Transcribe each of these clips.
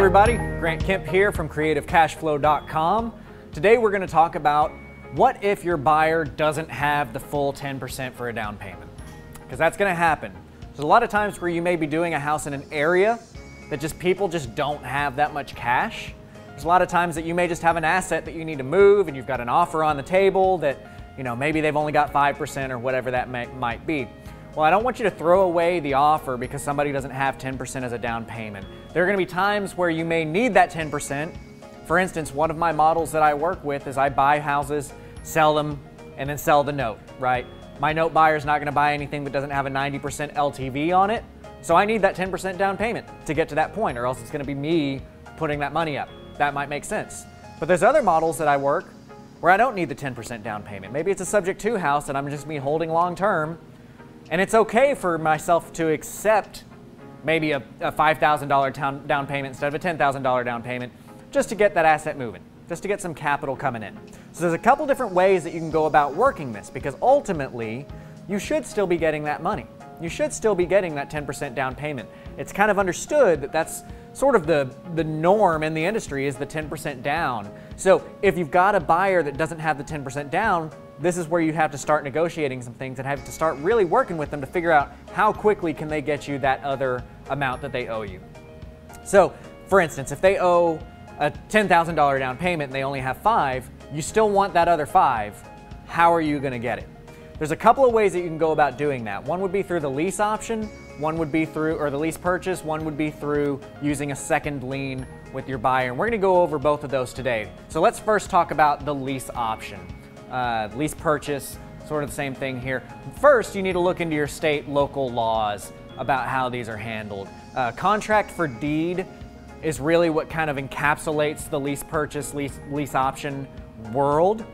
everybody, Grant Kemp here from CreativeCashFlow.com. Today we're going to talk about what if your buyer doesn't have the full 10% for a down payment? Because that's going to happen. There's a lot of times where you may be doing a house in an area that just people just don't have that much cash. There's a lot of times that you may just have an asset that you need to move and you've got an offer on the table that, you know, maybe they've only got 5% or whatever that may, might be. Well, I don't want you to throw away the offer because somebody doesn't have 10% as a down payment. There are going to be times where you may need that 10%. For instance, one of my models that I work with is I buy houses, sell them, and then sell the note, right? My note buyer is not going to buy anything that doesn't have a 90% LTV on it. So I need that 10% down payment to get to that point, or else it's going to be me putting that money up. That might make sense. But there's other models that I work where I don't need the 10% down payment. Maybe it's a subject to house and I'm just me holding long term and it's okay for myself to accept maybe a, a $5,000 down payment instead of a $10,000 down payment just to get that asset moving, just to get some capital coming in. So there's a couple different ways that you can go about working this because ultimately you should still be getting that money. You should still be getting that 10% down payment. It's kind of understood that that's sort of the, the norm in the industry is the 10% down. So if you've got a buyer that doesn't have the 10% down, this is where you have to start negotiating some things and have to start really working with them to figure out how quickly can they get you that other amount that they owe you. So, for instance, if they owe a $10,000 down payment and they only have five, you still want that other five. How are you going to get it? There's a couple of ways that you can go about doing that. One would be through the lease option, one would be through, or the lease purchase, one would be through using a second lien with your buyer. And we're going to go over both of those today. So let's first talk about the lease option uh, lease purchase, sort of the same thing here. First, you need to look into your state local laws about how these are handled. Uh, contract for deed is really what kind of encapsulates the lease purchase, lease, lease option world.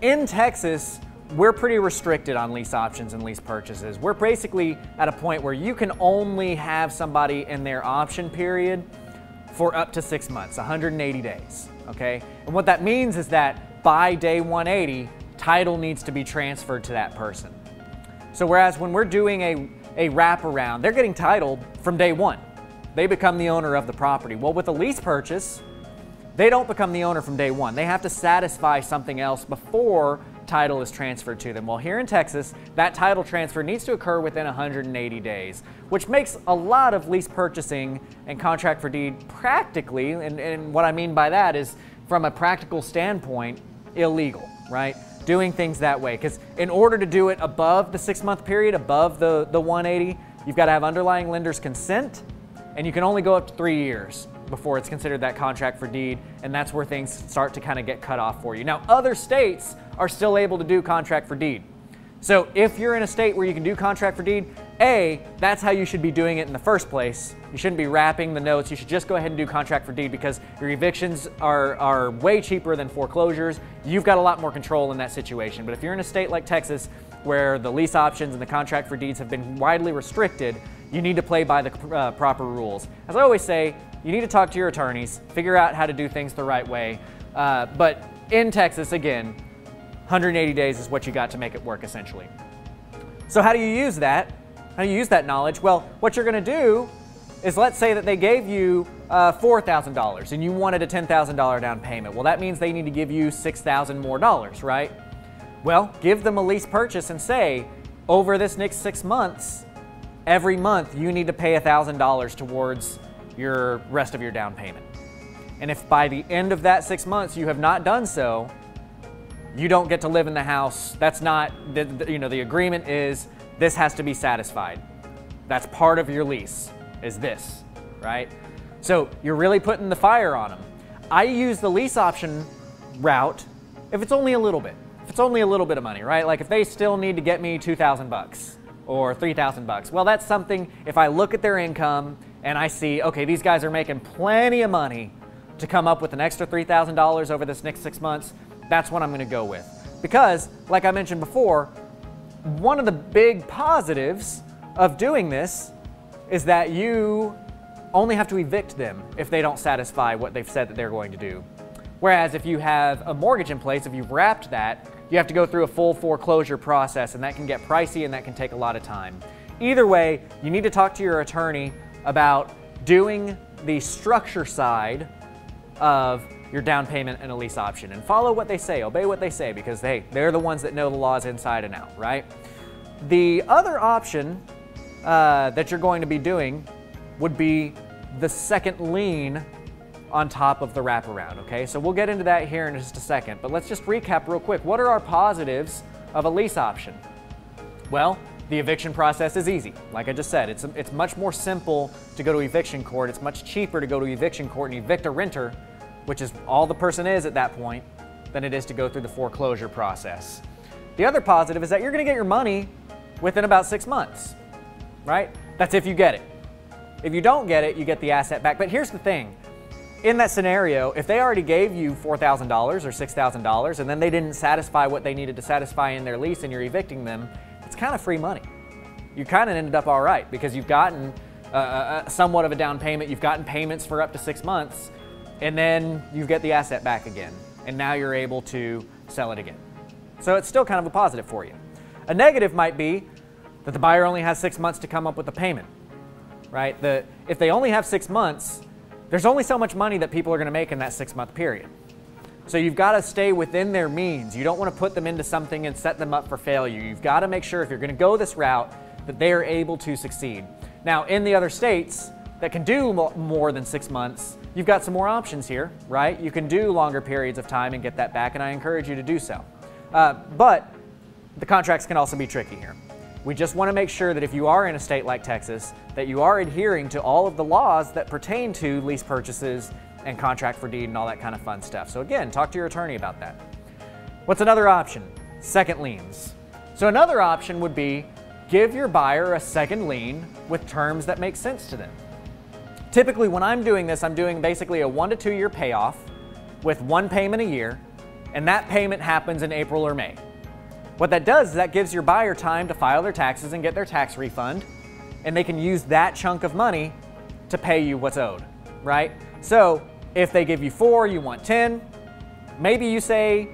In Texas, we're pretty restricted on lease options and lease purchases. We're basically at a point where you can only have somebody in their option period for up to six months, 180 days, okay? And what that means is that by day 180, title needs to be transferred to that person. So whereas when we're doing a, a wraparound, they're getting titled from day one. They become the owner of the property. Well, with a lease purchase, they don't become the owner from day one. They have to satisfy something else before title is transferred to them. Well, here in Texas, that title transfer needs to occur within 180 days, which makes a lot of lease purchasing and contract for deed practically, and, and what I mean by that is from a practical standpoint, illegal, right? Doing things that way. Because in order to do it above the six month period, above the, the 180, you've got to have underlying lender's consent, and you can only go up to three years before it's considered that contract for deed, and that's where things start to kind of get cut off for you. Now, other states are still able to do contract for deed. So if you're in a state where you can do contract for deed, A, that's how you should be doing it in the first place. You shouldn't be wrapping the notes. You should just go ahead and do contract for deed because your evictions are, are way cheaper than foreclosures. You've got a lot more control in that situation. But if you're in a state like Texas where the lease options and the contract for deeds have been widely restricted, you need to play by the uh, proper rules. As I always say, you need to talk to your attorneys, figure out how to do things the right way. Uh, but in Texas, again, 180 days is what you got to make it work essentially. So how do you use that? How do you use that knowledge? Well, what you're going to do is let's say that they gave you uh, $4,000 and you wanted a $10,000 down payment. Well, that means they need to give you 6,000 more dollars, right? Well, give them a lease purchase and say, over this next six months, every month you need to pay $1,000 towards your rest of your down payment. And if by the end of that six months you have not done so, you don't get to live in the house. That's not, the, the, you know, the agreement is this has to be satisfied. That's part of your lease, is this, right? So you're really putting the fire on them. I use the lease option route if it's only a little bit. If it's only a little bit of money, right? Like if they still need to get me 2,000 bucks or 3,000 bucks. Well, that's something, if I look at their income and I see, okay, these guys are making plenty of money to come up with an extra $3,000 over this next six months, that's what I'm going to go with. Because, like I mentioned before, one of the big positives of doing this is that you only have to evict them if they don't satisfy what they've said that they're going to do. Whereas if you have a mortgage in place, if you've wrapped that, you have to go through a full foreclosure process and that can get pricey and that can take a lot of time. Either way, you need to talk to your attorney about doing the structure side of your down payment and a lease option and follow what they say, obey what they say because hey, they're the ones that know the laws inside and out, right? The other option uh, that you're going to be doing would be the second lien on top of the wraparound, okay? So we'll get into that here in just a second, but let's just recap real quick. What are our positives of a lease option? Well, the eviction process is easy. Like I just said, it's, it's much more simple to go to eviction court. It's much cheaper to go to eviction court and evict a renter, which is all the person is at that point, than it is to go through the foreclosure process. The other positive is that you're gonna get your money within about six months, right? That's if you get it. If you don't get it, you get the asset back. But here's the thing. In that scenario, if they already gave you $4,000 or $6,000 and then they didn't satisfy what they needed to satisfy in their lease and you're evicting them, it's kind of free money. You kind of ended up all right because you've gotten uh, uh, uh, somewhat of a down payment, you've gotten payments for up to six months, and then you get the asset back again. And now you're able to sell it again. So it's still kind of a positive for you. A negative might be that the buyer only has six months to come up with a payment, right? The, if they only have six months, there's only so much money that people are going to make in that six month period. So you've got to stay within their means. You don't want to put them into something and set them up for failure. You've got to make sure if you're going to go this route that they are able to succeed. Now, in the other states that can do more than six months, you've got some more options here, right? You can do longer periods of time and get that back, and I encourage you to do so. Uh, but the contracts can also be tricky here. We just want to make sure that if you are in a state like Texas, that you are adhering to all of the laws that pertain to lease purchases and contract for deed and all that kind of fun stuff. So again, talk to your attorney about that. What's another option? Second liens. So another option would be give your buyer a second lien with terms that make sense to them. Typically when I'm doing this, I'm doing basically a one to two year payoff with one payment a year, and that payment happens in April or May. What that does is that gives your buyer time to file their taxes and get their tax refund, and they can use that chunk of money to pay you what's owed, right? So if they give you four, you want 10. Maybe you say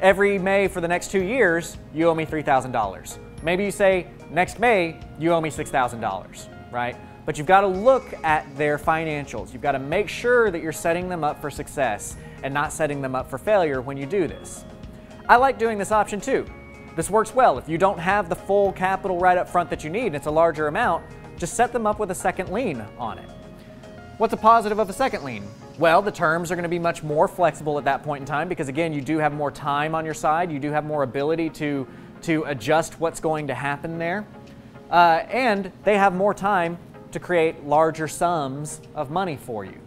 every May for the next two years, you owe me $3,000. Maybe you say next May, you owe me $6,000, right? But you've got to look at their financials. You've got to make sure that you're setting them up for success and not setting them up for failure when you do this. I like doing this option too. This works well. If you don't have the full capital right up front that you need and it's a larger amount, just set them up with a second lien on it. What's a positive of a second lien? Well, the terms are going to be much more flexible at that point in time because, again, you do have more time on your side. You do have more ability to, to adjust what's going to happen there. Uh, and they have more time to create larger sums of money for you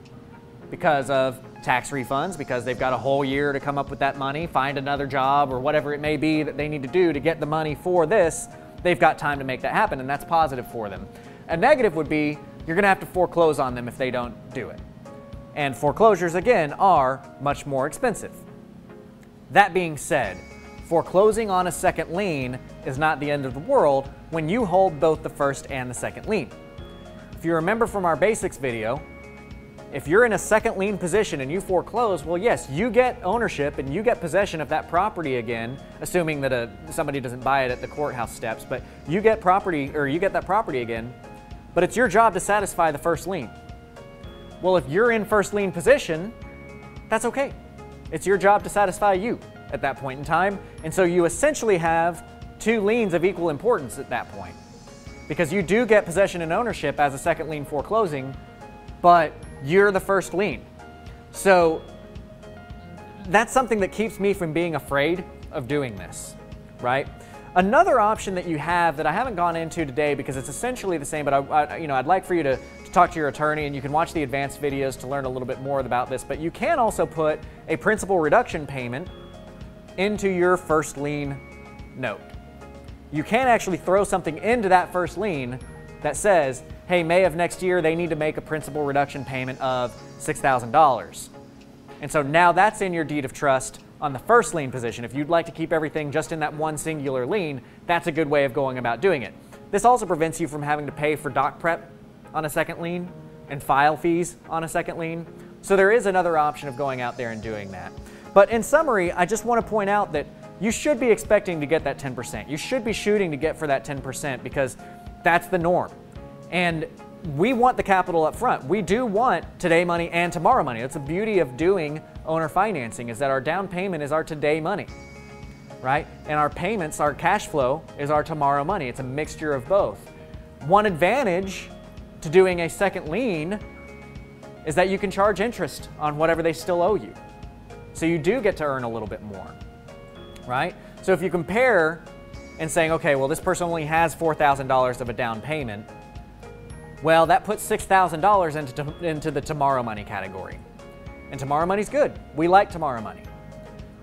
because of tax refunds, because they've got a whole year to come up with that money, find another job, or whatever it may be that they need to do to get the money for this. They've got time to make that happen, and that's positive for them. A negative would be you're going to have to foreclose on them if they don't do it. And foreclosures, again, are much more expensive. That being said, foreclosing on a second lien is not the end of the world when you hold both the first and the second lien. If you remember from our basics video, if you're in a second lien position and you foreclose, well, yes, you get ownership and you get possession of that property again, assuming that a, somebody doesn't buy it at the courthouse steps, but you get property or you get that property again, but it's your job to satisfy the first lien. Well, if you're in first lien position, that's okay. It's your job to satisfy you at that point in time. And so you essentially have two liens of equal importance at that point. Because you do get possession and ownership as a second lien foreclosing, but you're the first lien. So that's something that keeps me from being afraid of doing this, right? Another option that you have that I haven't gone into today because it's essentially the same, but I, I you know, I'd like for you to to talk to your attorney, and you can watch the advanced videos to learn a little bit more about this. But you can also put a principal reduction payment into your first lien note. You can actually throw something into that first lien that says, hey, May of next year, they need to make a principal reduction payment of $6,000. And so now that's in your deed of trust on the first lien position. If you'd like to keep everything just in that one singular lien, that's a good way of going about doing it. This also prevents you from having to pay for doc prep on a second lien and file fees on a second lien. So there is another option of going out there and doing that. But in summary, I just want to point out that you should be expecting to get that 10%. You should be shooting to get for that 10% because that's the norm. And we want the capital up front. We do want today money and tomorrow money. That's the beauty of doing owner financing is that our down payment is our today money, right? And our payments, our cash flow is our tomorrow money. It's a mixture of both. One advantage to doing a second lien is that you can charge interest on whatever they still owe you. So you do get to earn a little bit more, right? So if you compare and saying, okay, well, this person only has $4,000 of a down payment, well, that puts $6,000 into, into the tomorrow money category. And tomorrow money's good. We like tomorrow money.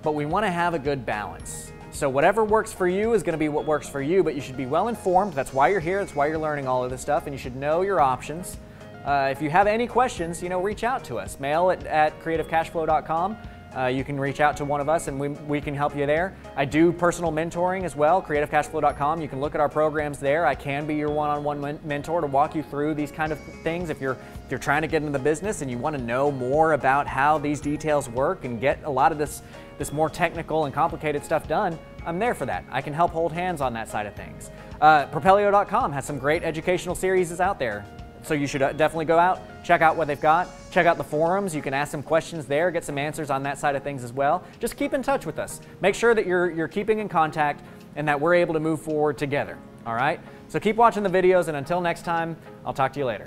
But we want to have a good balance. So whatever works for you is going to be what works for you, but you should be well informed. That's why you're here. That's why you're learning all of this stuff, and you should know your options. Uh, if you have any questions, you know, reach out to us. Mail it at creativecashflow.com. Uh, you can reach out to one of us and we, we can help you there. I do personal mentoring as well, creativecashflow.com. You can look at our programs there. I can be your one-on-one -on -one mentor to walk you through these kind of things. If you're, if you're trying to get into the business and you want to know more about how these details work and get a lot of this, this more technical and complicated stuff done, I'm there for that. I can help hold hands on that side of things. Uh, Propelio.com has some great educational series out there. So you should uh, definitely go out, check out what they've got, check out the forums. You can ask some questions there, get some answers on that side of things as well. Just keep in touch with us. Make sure that you're, you're keeping in contact and that we're able to move forward together. All right? So keep watching the videos, and until next time, I'll talk to you later.